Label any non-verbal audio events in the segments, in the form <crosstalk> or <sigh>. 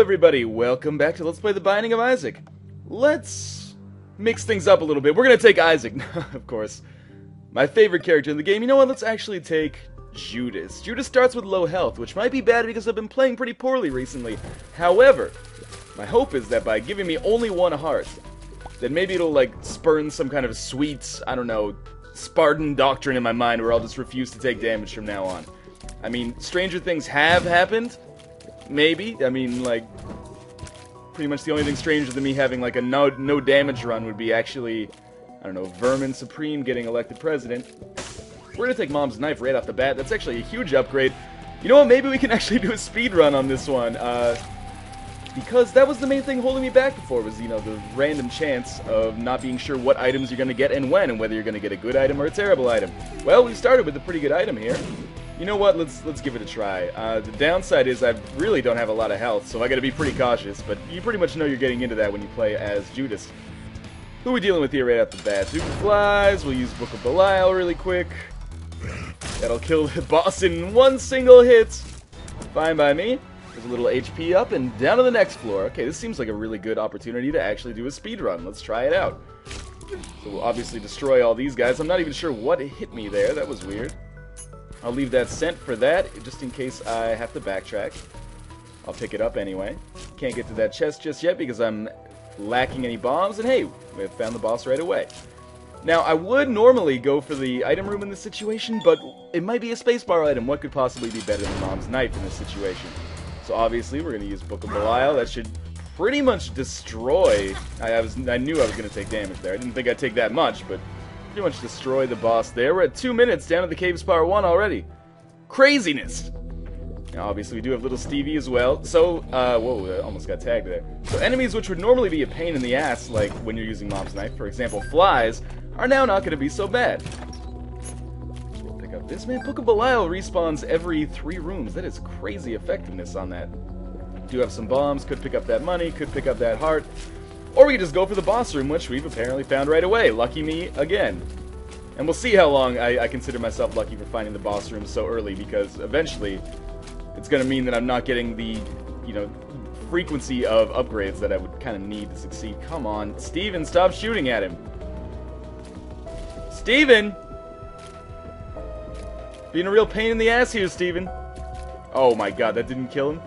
everybody, welcome back to Let's Play The Binding of Isaac. Let's mix things up a little bit. We're gonna take Isaac, <laughs> of course. My favorite character in the game. You know what, let's actually take Judas. Judas starts with low health, which might be bad because I've been playing pretty poorly recently. However, my hope is that by giving me only one heart, then maybe it'll like spurn some kind of sweet, I don't know, Spartan doctrine in my mind where I'll just refuse to take damage from now on. I mean, stranger things have happened, maybe. I mean, like, pretty much the only thing stranger than me having like a no no damage run would be actually, I don't know, Vermin Supreme getting elected president. We're gonna take Mom's knife right off the bat. That's actually a huge upgrade. You know what? Maybe we can <laughs> actually do a speed run on this one. Uh, because that was the main thing holding me back before was you know the random chance of not being sure what items you're going to get and when and whether you're going to get a good item or a terrible item well we started with a pretty good item here you know what let's let's give it a try uh, the downside is I really don't have a lot of health so I got to be pretty cautious but you pretty much know you're getting into that when you play as Judas who are we dealing with here right off the bat Duke Flies we'll use Book of Belial really quick that'll kill the <laughs> boss in one single hit fine by me there's a little HP up and down to the next floor. Okay, this seems like a really good opportunity to actually do a speed run. Let's try it out. So we'll obviously destroy all these guys. I'm not even sure what hit me there. That was weird. I'll leave that cent for that, just in case I have to backtrack. I'll pick it up anyway. Can't get to that chest just yet because I'm lacking any bombs. And hey, we have found the boss right away. Now, I would normally go for the item room in this situation, but it might be a spacebar item. What could possibly be better than Mom's knife in this situation? So obviously we're going to use Book of Belial. That should pretty much destroy... I, I, was, I knew I was going to take damage there. I didn't think I'd take that much, but pretty much destroy the boss there. We're at two minutes down at the Caves Part 1 already. Craziness! Now, obviously, we do have little Stevie as well. So, uh, whoa, I almost got tagged there. So enemies which would normally be a pain in the ass, like when you're using Mom's Knife, for example, flies, are now not going to be so bad We'll pick up this, man. Book of Belial respawns every three rooms. That is crazy effectiveness on that. Do have some bombs, could pick up that money, could pick up that heart. Or we could just go for the boss room, which we've apparently found right away. Lucky me again. And we'll see how long I, I consider myself lucky for finding the boss room so early, because eventually it's going to mean that I'm not getting the, you know, frequency of upgrades that I would kind of need to succeed. Come on, Steven, stop shooting at him. Steven! Being a real pain in the ass here, Steven. Oh my god, that didn't kill him?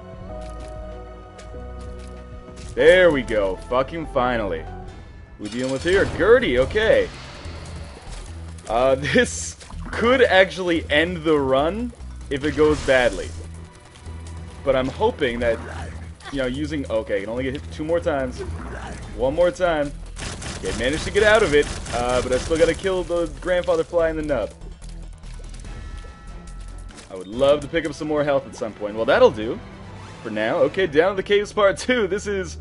There we go. Fucking finally. We dealing with here? Gurdy, okay. Uh, <laughs> this could actually end the run if it goes badly. But I'm hoping that, you know, using... Okay, I can only get hit two more times. One more time. Okay, managed to get out of it, uh, but I still gotta kill the grandfather fly in the nub. I would love to pick up some more health at some point. Well, that'll do for now. Okay, down to the caves part two. This is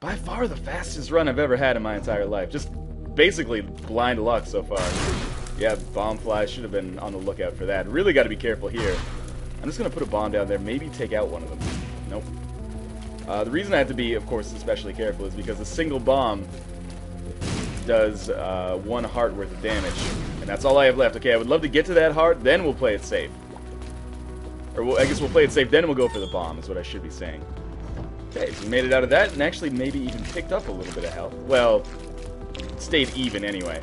by far the fastest run I've ever had in my entire life. Just basically blind luck so far. Yeah, bomb fly. Should have been on the lookout for that. Really got to be careful here. I'm just going to put a bomb down there. Maybe take out one of them. Nope. Uh, the reason I have to be, of course, especially careful is because a single bomb does uh, one heart worth of damage. And that's all I have left. Okay, I would love to get to that heart, then we'll play it safe. Or we'll, I guess we'll play it safe, then we'll go for the bomb, is what I should be saying. Okay, so we made it out of that, and actually maybe even picked up a little bit of health. Well, stayed even anyway.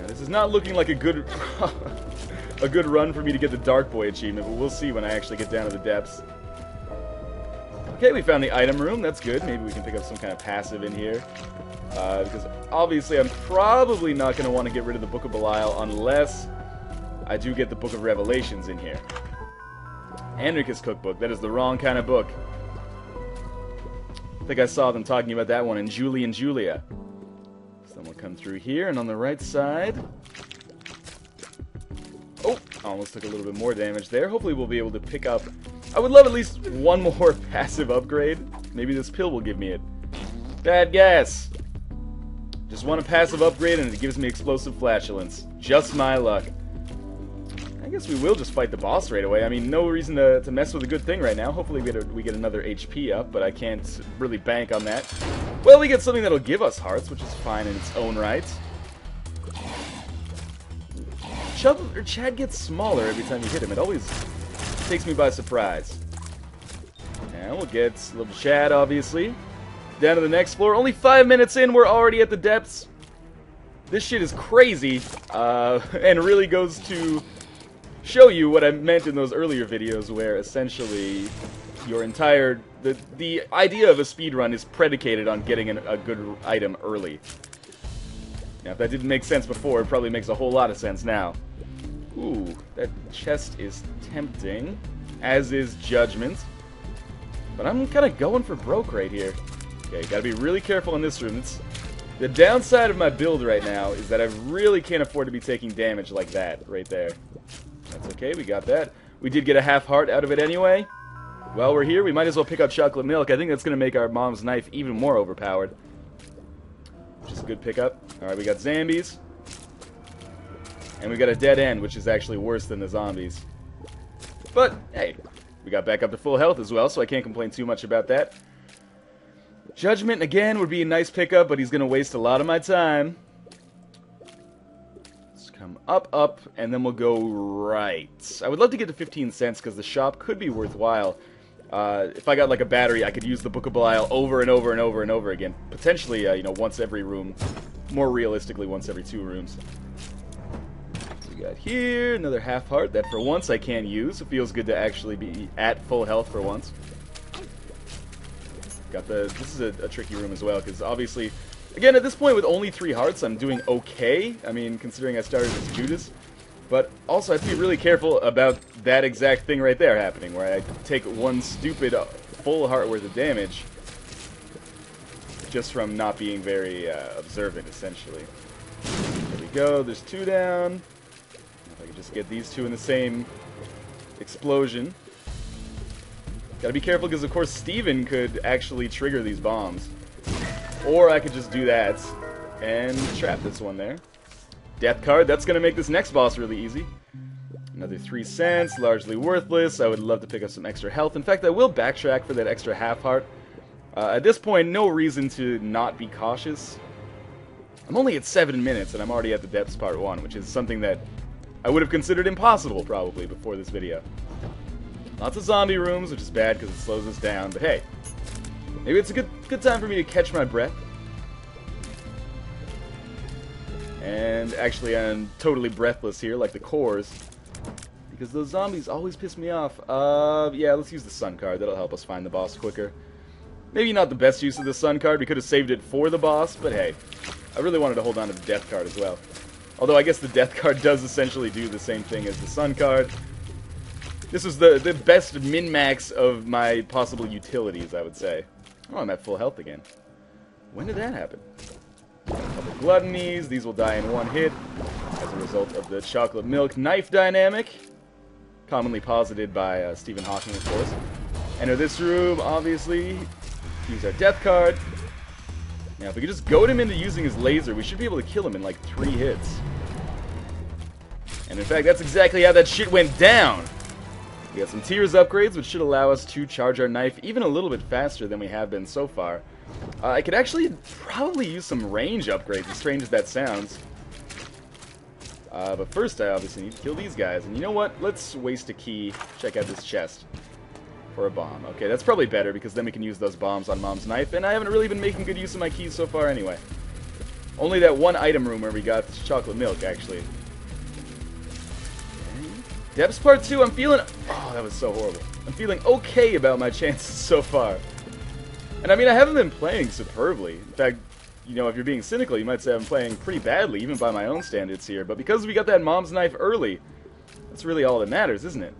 Now, this is not looking like a good <laughs> a good run for me to get the Dark Boy achievement, but we'll see when I actually get down to the depths. Okay, we found the item room. That's good. Maybe we can pick up some kind of passive in here. Uh, because obviously I'm probably not going to want to get rid of the Book of Belial unless I do get the Book of Revelations in here. Anarchist Cookbook. That is the wrong kind of book. I think I saw them talking about that one in Julie and Julia. So then we'll come through here, and on the right side... Oh, almost took a little bit more damage there. Hopefully we'll be able to pick up... I would love at least one more <laughs> passive upgrade. Maybe this pill will give me it. Bad gas! Just want a passive upgrade and it gives me explosive flatulence. Just my luck guess we will just fight the boss right away. I mean, no reason to, to mess with a good thing right now. Hopefully we get, a, we get another HP up, but I can't really bank on that. Well, we get something that'll give us hearts, which is fine in its own right. Chub, or Chad gets smaller every time you hit him. It always takes me by surprise. And we'll get little Chad, obviously. Down to the next floor. Only five minutes in, we're already at the depths. This shit is crazy, uh, <laughs> and really goes to show you what I meant in those earlier videos, where essentially your entire the the idea of a speed run is predicated on getting an, a good item early. Now, if that didn't make sense before, it probably makes a whole lot of sense now. Ooh, that chest is tempting, as is Judgment. But I'm kind of going for broke right here. Okay, gotta be really careful in this room. It's, the downside of my build right now is that I really can't afford to be taking damage like that right there. That's okay, we got that. We did get a half heart out of it anyway. While we're here, we might as well pick up chocolate milk. I think that's going to make our mom's knife even more overpowered. Which is a good pickup. Alright, we got zombies. And we got a dead end, which is actually worse than the zombies. But, hey, we got back up to full health as well, so I can't complain too much about that. Judgment, again, would be a nice pickup, but he's going to waste a lot of my time. Come up, up, and then we'll go right. I would love to get to 15 cents, because the shop could be worthwhile. Uh, if I got like a battery, I could use the Book of Belial over and over and over and over again. Potentially, uh, you know, once every room. More realistically, once every two rooms. We got here another half heart that for once I can use. It feels good to actually be at full health for once. Got the. This is a, a tricky room as well because obviously, again at this point with only three hearts, I'm doing okay. I mean, considering I started as Judas. But also, I have to be really careful about that exact thing right there happening, where I take one stupid uh, full heart worth of damage just from not being very uh, observant, essentially. There we go. There's two down. If I could just get these two in the same explosion. Gotta be careful because, of course, Steven could actually trigger these bombs. Or I could just do that and trap this one there. Death card, that's going to make this next boss really easy. Another 3 cents, largely worthless. I would love to pick up some extra health. In fact, I will backtrack for that extra half heart. Uh, at this point, no reason to not be cautious. I'm only at 7 minutes, and I'm already at the depths part 1, which is something that I would have considered impossible, probably, before this video. Lots of zombie rooms, which is bad because it slows us down, but hey. Maybe it's a good, good time for me to catch my breath. And actually, I'm totally breathless here, like the Corrs. Because those zombies always piss me off. Uh, yeah, let's use the sun card. That'll help us find the boss quicker. Maybe not the best use of the sun card. We could have saved it for the boss, but hey. I really wanted to hold on to the death card as well. Although I guess the death card <laughs> does essentially do the same thing as the sun card. This was the, the best min-max of my possible utilities, I would say. Oh, I'm at full health again. When did that happen? Couple gluttonies. These will die in one hit as a result of the chocolate milk knife dynamic, commonly posited by uh, Stephen Hawking, of course. Enter this room, obviously. Use our death card. Now, if we could just goad him into using his laser, we should be able to kill him in like three hits. And in fact, that's exactly how that shit went down. We got some tears upgrades, which should allow us to charge our knife even a little bit faster than we have been so far. Uh, I could actually probably use some range upgrades, as strange as that sounds. Uh, but first, I obviously need to kill these guys. And you know what? Let's waste a key. Check out this chest for a bomb. Okay, that's probably better, because then we can use those bombs on Mom's knife. And I haven't really been making good use of my keys so far anyway. Only that one item room where we got chocolate milk, actually. Depths Part 2, I'm feeling... Oh, that was so horrible. I'm feeling okay about my <laughs> chances so far. And I mean, I haven't been playing superbly. In fact, you know, if you're being cynical, you might say I'm playing pretty badly, even by my own standards here. But because we got that mom's knife early, that's really all that matters, isn't it?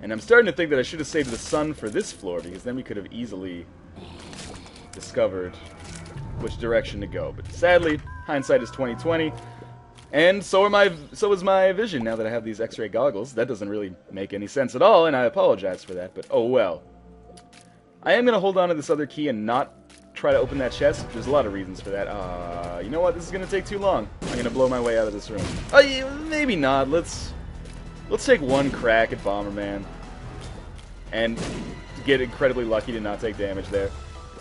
And I'm starting to think that I should have saved the sun for this floor, because then we could have easily discovered which direction to go. But sadly, hindsight is 2020. And so are my so is my vision now that I have these X-ray goggles. That doesn't really make any sense at all, and I apologize for that, but oh well. I am going to hold on to this other key and not try to open that chest. There's a lot of reasons for that. Uh, you know what? This is going to take too long. I'm going to blow my way out of this room. Uh, maybe not. Let's let's take one crack at Bomberman and get incredibly lucky to not take damage there.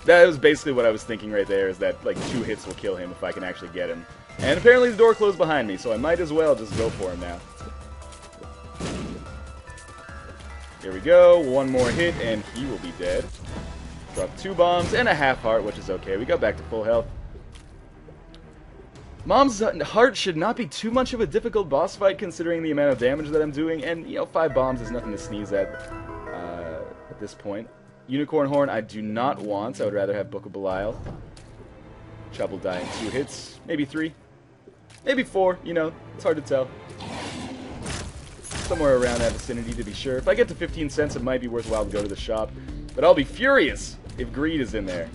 That was basically what I was thinking right there, is that like two hits will kill him if I can actually get him. And apparently the door closed behind me, so I might as well just go for him now. Here we go. One more hit, and he will be dead. Drop two bombs and a half heart, which is okay. We got back to full health. Mom's heart should not be too much of a difficult boss fight considering the amount of damage that I'm doing, and, you know, five bombs is nothing to sneeze at uh, at this point. Unicorn Horn I do not want. I would rather have Book of Belial. Die in two hits. Maybe three. Maybe four, you know. It's hard to tell. Somewhere around that vicinity to be sure. If I get to 15 cents, it might be worthwhile to go to the shop. But I'll be furious if greed is in there.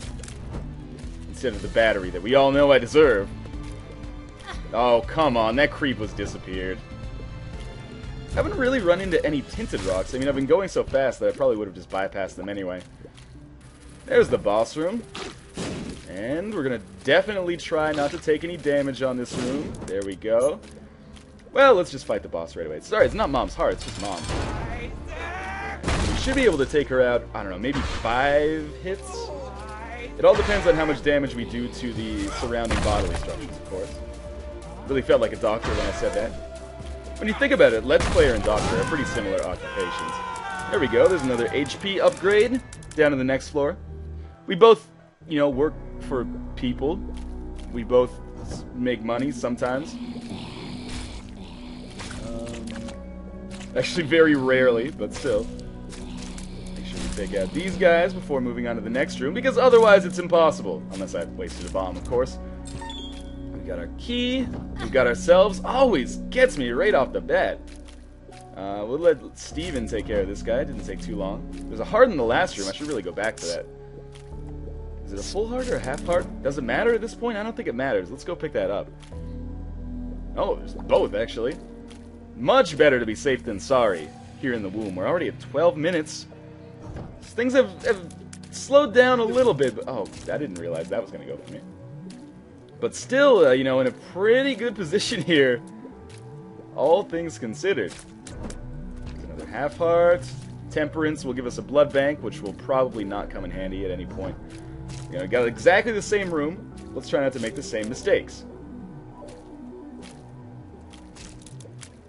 Instead of the battery that we all know I deserve. Oh, come on. That creep was disappeared. I Haven't really run into any tinted rocks. I mean, I've been going so fast that I probably would have just bypassed them anyway. There's the boss room. And we're going to definitely try not to take any damage on this room. There we go. Well, let's just fight the boss right away. Sorry, it's not Mom's heart, it's just Mom. We should be able to take her out, I don't know, maybe five hits? It all depends on how much damage we do to the surrounding bodily structures, of course. Really felt like a doctor when I said that. When you think about it, Let's Player and Doctor are pretty similar occupations. There we go, there's another HP upgrade down to the next floor. We both, you know, work for people. We both make money sometimes. Um, actually, very rarely, but still. Make sure we take out these guys before moving on to the next room, because otherwise it's impossible. Unless I've wasted a bomb, of course We got our key. We've got ourselves. Always gets me right off the bat. Uh, we'll let Steven take care of this guy. Didn't take too long. There's a heart in the last room. I should really go back to that. Is it a full heart or a half heart? Does it matter at this point? I don't think it matters. Let's go pick that up. Oh, there's both, actually. Much better to be safe than sorry here in the womb. We're already at 12 minutes. Things have, have slowed down a little bit, but... Oh, I didn't realize that was going to go for me. But still, uh, you know, in a pretty good position here, all things considered. another half heart. Temperance will give us a blood bank, which will probably not come in handy at any point. You got exactly the same room. Let's try not to make the same mistakes.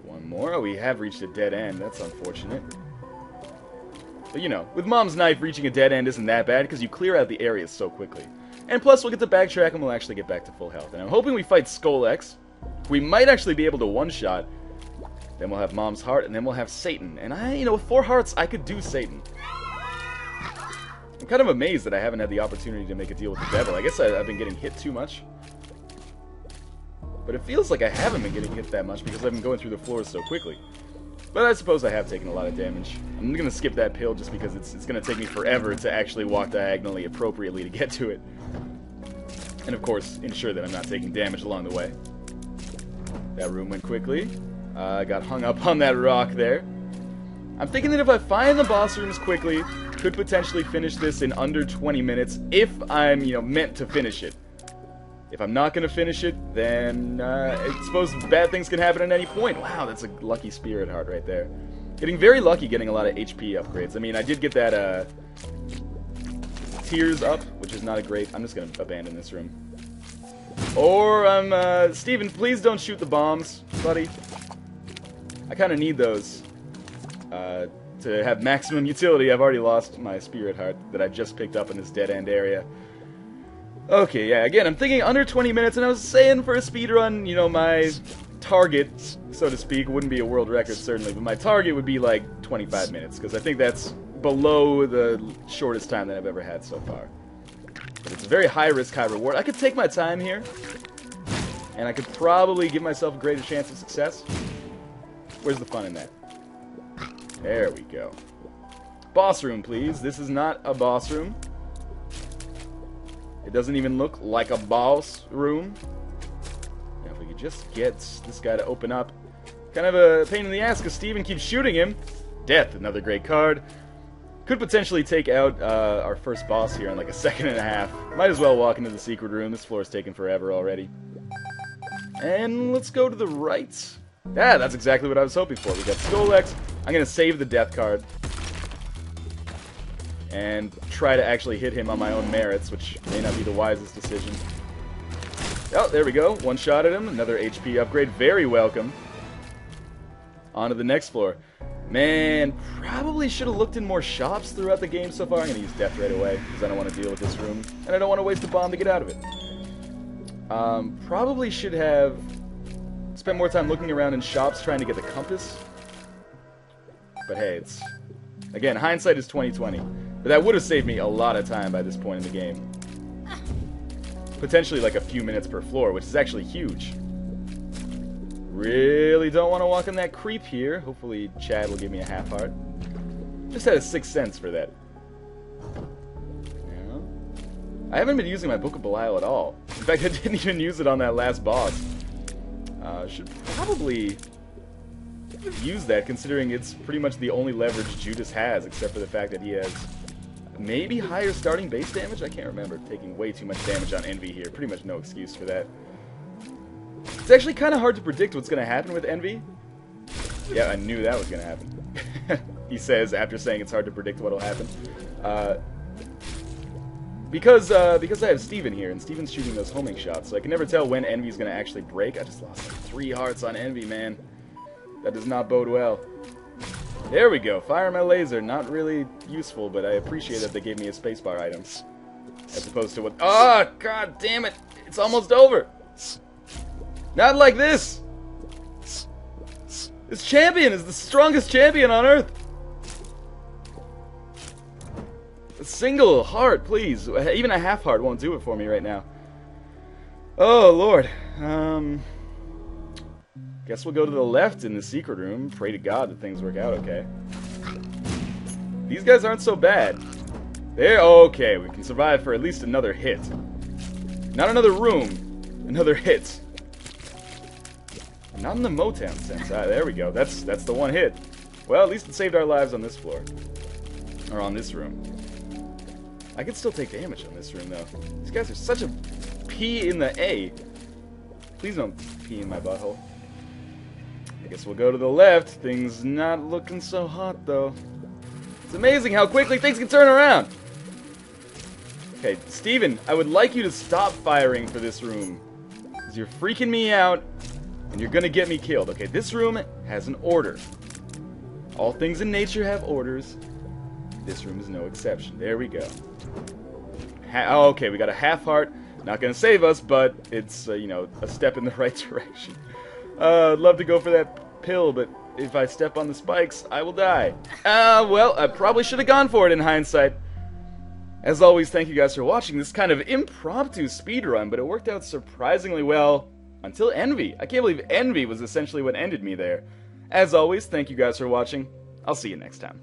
One more. Oh, we have reached a dead end. That's unfortunate. But you know, with Mom's knife, reaching a dead end isn't that bad because you clear out the areas so quickly. And plus, we'll get to backtrack and we'll actually get back to full health. And I'm hoping we fight Scolex. We might actually be able to one-shot. Then we'll have Mom's Heart, and then we'll have Satan. And I, you know, with four hearts, I could do Satan. I'm kind of amazed that I haven't had the opportunity to make a deal with the devil. I guess I, I've been getting hit too much. But it feels like I haven't been getting hit that much because I've been going through the floors so quickly. But I suppose I have taken a lot of damage. I'm to skip that pill just because it's, it's to take me forever to actually walk diagonally appropriately to get to it. And of course, ensure that I'm not taking damage along the way. That room went quickly. I uh, got hung up on that rock there. I'm thinking that if I find the boss rooms quickly, could potentially finish this in under 20 minutes if I'm, you know, meant to finish it. If I'm not to finish it, then uh, I suppose bad things can happen at any point. Wow, that's a lucky spirit heart right there. Getting very lucky getting a lot of HP upgrades. I mean, I did get that uh, tears up, which is not a great... I'm just to abandon this room. Or, I'm... um, uh, Steven, please don't shoot the bombs, buddy. I kind of need those uh, to have maximum utility. I've already lost my spirit heart that I just picked up in this dead-end area. Okay, yeah, again, I'm thinking under 20 minutes, and I was saying for a speed run, you know, my target, so to speak, wouldn't be a world record, certainly, but my target would be like 25 minutes, because I think that's below the shortest time that I've ever had so far. But it's a very high risk, high reward. I could take my time here, and I could probably give myself a greater chance of success. Where's the fun in that? There we go. Boss room, please. This is not a boss room. It doesn't even look like a boss room. Now, if we could just get this guy to open up. Kind of a pain in the ass because Steven keeps shooting him. Death, another great card. Could potentially take out uh, our first boss here in like a <laughs> second and a half. Might as well walk into the secret room. This floor is taking forever already. And let's go to the right. Yeah, that's exactly what I was hoping for. We got Scolex. I'm to save the death card and try to actually hit him on my own merits, which may not be the wisest decision. Oh, there we go. One shot at him. Another HP upgrade. Very welcome. On to the next floor. Man, probably should have looked in more shops throughout the game so far. I'm going to use death right away, because I don't want to deal with this room. And I don't want to waste a bomb to get out of it. Um, probably should have spent more time looking around in shops trying to get the compass. But hey, it's... Again, hindsight is 2020. But that would have saved me a lot of time by this point in the game. Potentially like a few minutes per floor, which is actually huge. Really don't want to walk in that creep here. Hopefully Chad will give me a half heart. Just had a sixth sense for that. Yeah. I haven't been using my Book of Belial at all. In fact, <laughs> I didn't even use it on that last boss. Uh, should probably use that, considering it's pretty much the only leverage Judas has, except for the fact that he has maybe higher starting base damage? I can't remember. Taking way too much damage on Envy here. Pretty much no excuse for that. It's actually kind of hard to predict what's going to happen with Envy. Yeah, I knew that was going to happen. <laughs> he says after saying it's hard to predict what'll happen. Uh, because uh, because I have Steven here, and Steven's shooting those homing shots, so I can never tell when Envy's going to actually break. I just lost like three hearts on Envy, man. That does not bode well. There we go. Fire my laser. Not really useful, but I appreciate that they gave me a spacebar item. As opposed to what... Oh, god damn it. It's almost over. Not like this! This champion is the strongest champion on Earth! A single heart, please. Even a half heart won't do it for me right now. Oh, Lord. Um... Guess we'll go to the left in the secret room. Pray to God that things work out okay. These guys aren't so bad. They're okay. We can survive for at least another hit. Not another room. Another hit. Not in the Motown sense. Ah, there we go. That's that's the one hit. Well, at least it saved our lives on this floor. Or on this room. I can still take damage on this room, though. These guys are such a P in the A. Please don't pee in my butthole. I guess we'll go to the left. Things not looking so hot, though. It's amazing how quickly things can turn around. Okay, Steven, I would like you to stop firing for this room. Because you're freaking me out, and you're gonna get me killed. Okay, this room has an order. All things in nature have orders. This room is no exception. There we go. Ha oh, okay, we got a half heart. Not gonna save us, but it's, uh, you know, a step in the <laughs> right direction. Uh, I'd love to go for that pill, but if I step on the spikes, I will die. Uh, well, I probably should have gone for it in hindsight. As always, thank you guys for watching this kind of impromptu speedrun, but it worked out surprisingly well until Envy. I can't believe Envy was essentially what ended me there. As always, thank you guys for watching. I'll see you next time.